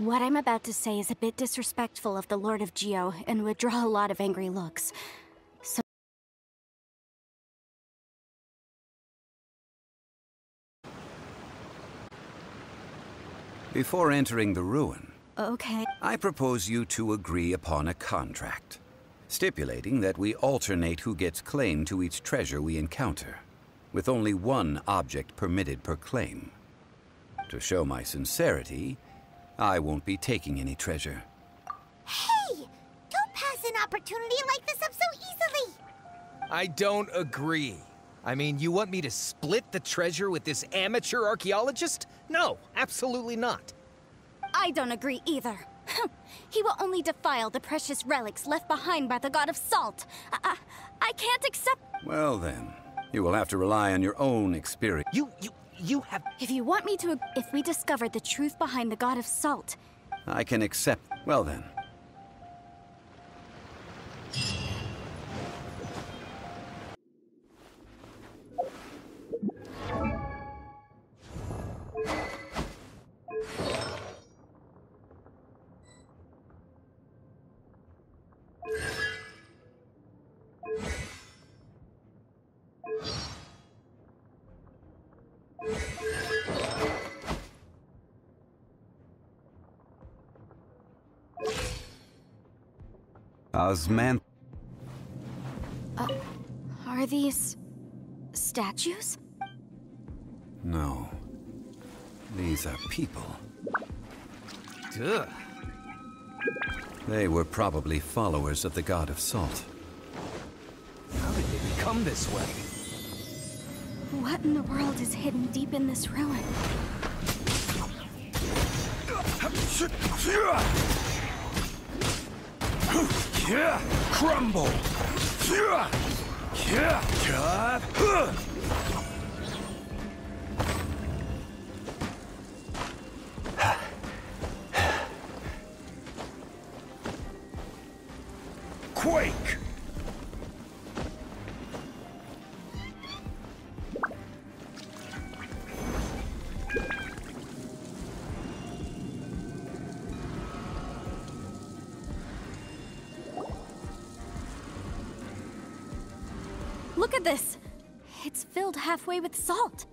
What I'm about to say is a bit disrespectful of the Lord of Geo and would draw a lot of angry looks. So Before entering the ruin, Okay. I propose you two agree upon a contract, stipulating that we alternate who gets claim to each treasure we encounter, with only one object permitted per claim. To show my sincerity, I won't be taking any treasure. Hey! Don't pass an opportunity like this up so easily! I don't agree. I mean, you want me to split the treasure with this amateur archaeologist? No, absolutely not. I don't agree either. he will only defile the precious relics left behind by the god of salt. I, I, I can't accept. Well then, you will have to rely on your own experience. You, you, you have. If you want me to, if we discover the truth behind the god of salt, I can accept. Well then. Osman. Uh, are these statues? No. These are people. Ugh. They were probably followers of the god of salt. How did they become this way? What in the world is hidden deep in this ruin? Yeah, crumble! Quake! Look at this! It's filled halfway with salt.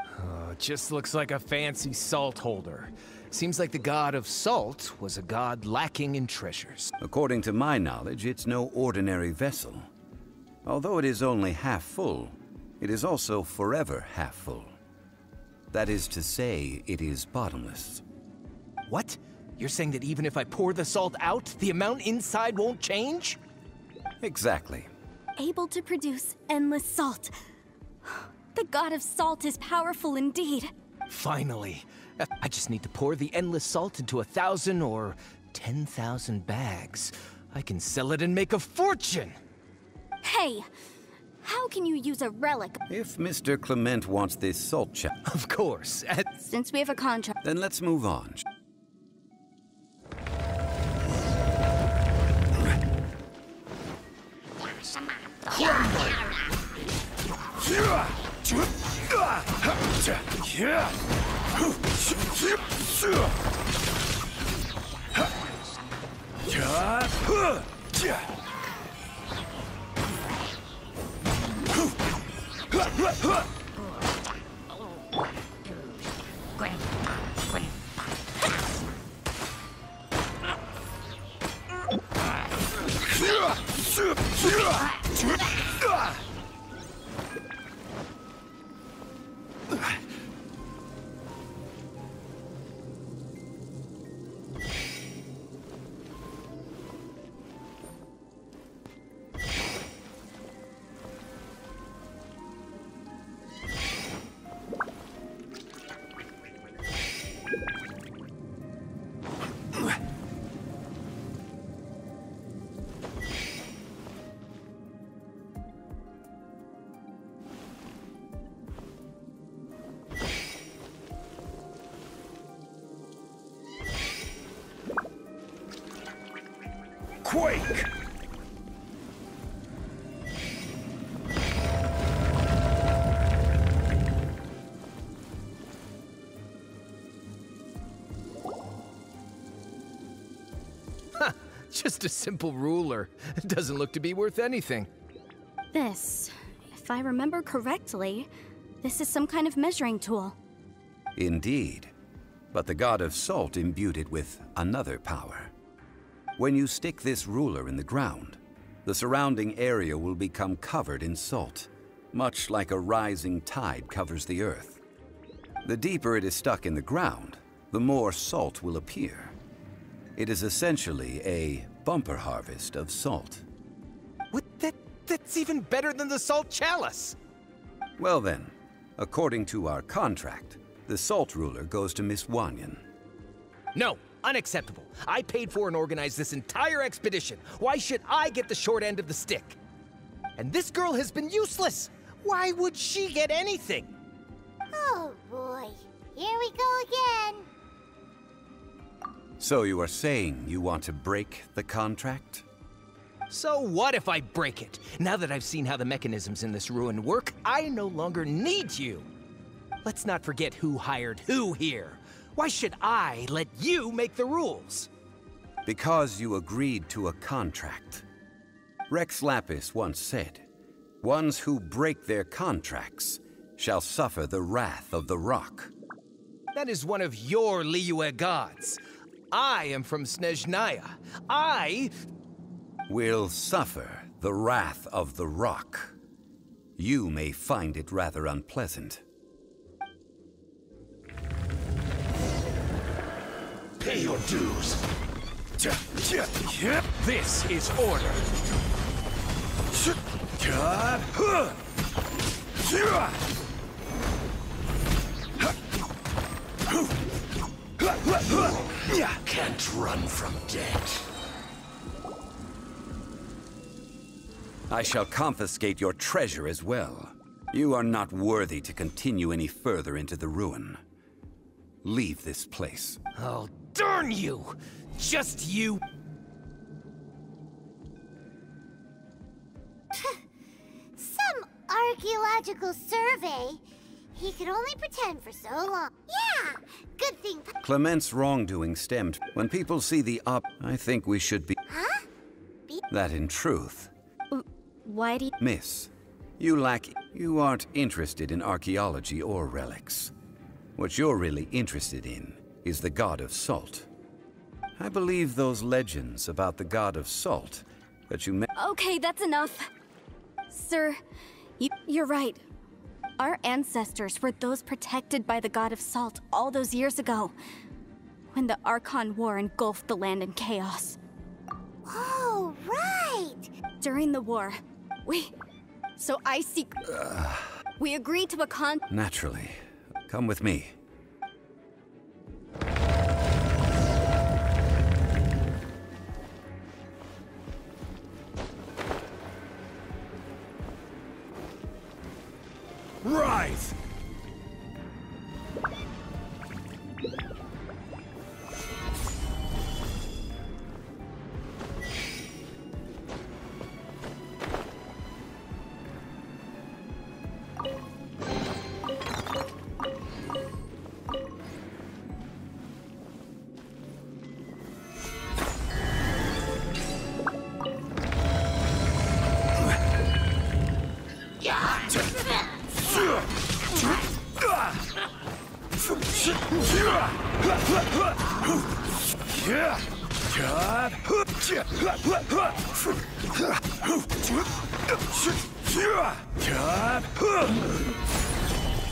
Oh, it just looks like a fancy salt holder. Seems like the god of salt was a god lacking in treasures. According to my knowledge, it's no ordinary vessel. Although it is only half full, it is also forever half full. That is to say, it is bottomless. What? You're saying that even if I pour the salt out, the amount inside won't change? Exactly. Able to produce endless salt. The god of salt is powerful indeed. Finally. I just need to pour the endless salt into a thousand or ten thousand bags. I can sell it and make a fortune! Hey! How can you use a relic? If Mr. Clement wants this salt check, Of course. Since we have a contract. then let's move on. Huh! Quake! Just a simple ruler. It doesn't look to be worth anything. This, if I remember correctly, this is some kind of measuring tool. Indeed. But the god of salt imbued it with another power. When you stick this ruler in the ground, the surrounding area will become covered in salt, much like a rising tide covers the earth. The deeper it is stuck in the ground, the more salt will appear. It is essentially a bumper harvest of salt. What? That, that's even better than the salt chalice! Well then, according to our contract, the salt ruler goes to Miss Wanyan. No, unacceptable. I paid for and organized this entire expedition. Why should I get the short end of the stick? And this girl has been useless. Why would she get anything? Oh boy. Here we go again. So you are saying you want to break the contract? So what if I break it? Now that I've seen how the mechanisms in this ruin work, I no longer need you. Let's not forget who hired who here. Why should I let you make the rules? Because you agreed to a contract. Rex Lapis once said, Ones who break their contracts shall suffer the wrath of the rock. That is one of your Liyue gods. I am from Snezhnaya. I Will suffer the wrath of the rock. You may find it rather unpleasant. Pay your dues. This is order. Can't run from death. I shall confiscate your treasure as well. You are not worthy to continue any further into the ruin. Leave this place. Oh, darn you! Just you! Some archaeological survey. He could only pretend for so long. Yeah, good thing. Clement's wrongdoing stemmed. When people see the up, I think we should be. Huh? Be That in truth. Why do you... Miss, you lack. You aren't interested in archaeology or relics. What you're really interested in is the god of salt. I believe those legends about the god of salt that you met. Okay, that's enough. Sir, you, you're right. Our ancestors were those protected by the god of salt all those years ago, when the Archon War engulfed the land in chaos. Oh, right. During the war, we. So I seek. Uh. We agreed to a con. Naturally. Come with me. Rise!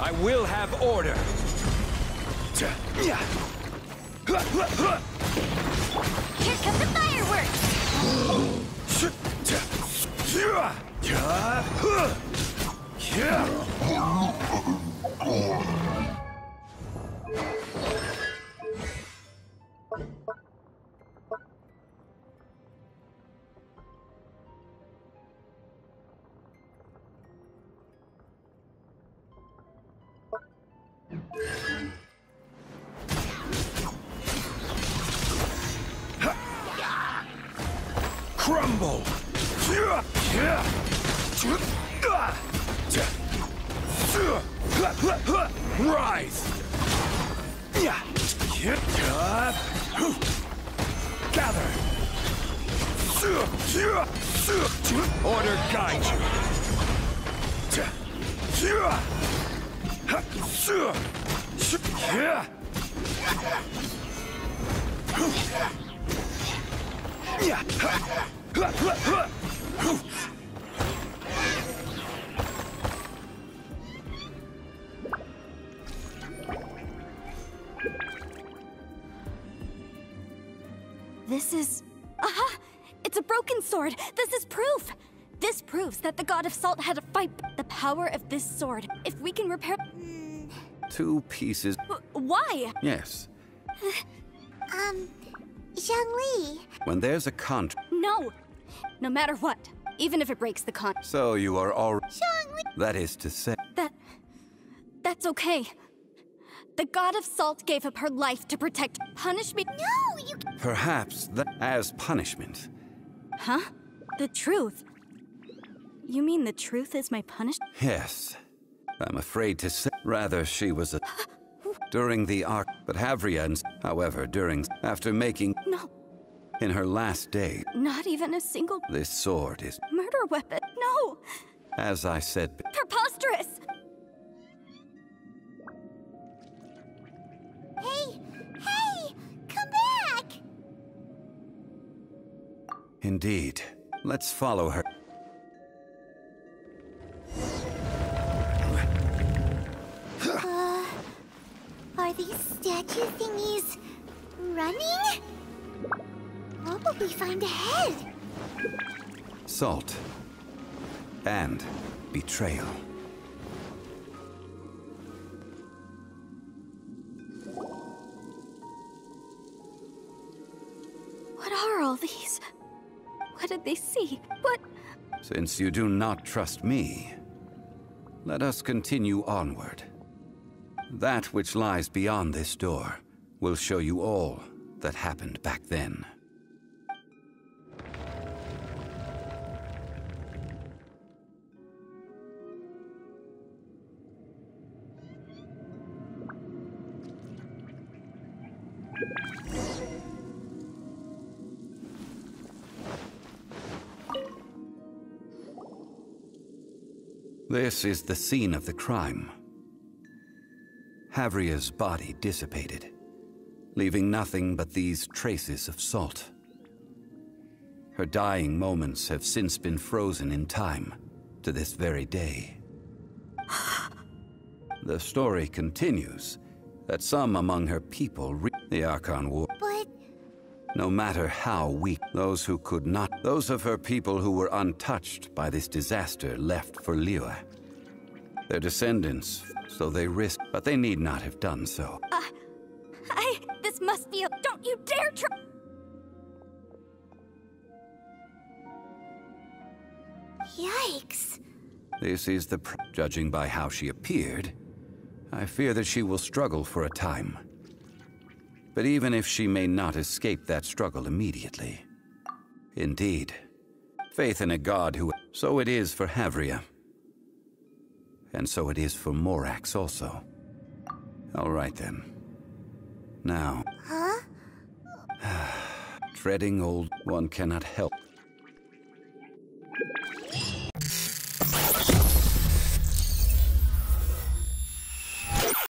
I will have order. Here come the fireworks! Crumble! Rise! Gather! Order guide you. This is... Aha! It's a broken sword! This is proof! This proves that the God of Salt had a fight. The power of this sword. If we can repair... Hmm. Two pieces. W- Why? Yes. Uh, um, Zhongli. When there's a contract. No! No matter what. Even if it breaks the con... So you are all. That is to say. That... That's okay. The God of Salt gave up her life to protect... Punish me... No, you... Perhaps that as punishment. Huh? The truth? You mean the truth is my punishment? Yes. I'm afraid to say. Rather, she was a. During the arc. But Havria, and- however, during. After making. No, In her last day, not even a single this sword is. murder weapon. No! As I said. Preposterous! Hey, hey, come back! Indeed. Let's follow her. Uh, are these statue thingies running? What will we find ahead? Salt. And betrayal. What are all these? What did they see? What? Since you do not trust me, let us continue onward. That which lies beyond this door will show you all that happened back then. This is the scene of the crime. Havria's body dissipated, leaving nothing but these traces of salt. Her dying moments have since been frozen in time to this very day. The story continues that some among her people the Archon War. No matter how weak, those who could not, those of her people who were untouched by this disaster left for Liyue. Their descendants, so they risked, but they need not have done so. Uh, I. This must be a. Don't you dare try. yikes. This is the, judging by how she appeared, I fear that she will struggle for a time but even if she may not escape that struggle immediately. Indeed, faith in a god who... So it is for Havria. And so it is for Morax also. All right then. Now. Huh? Treading old, one cannot help.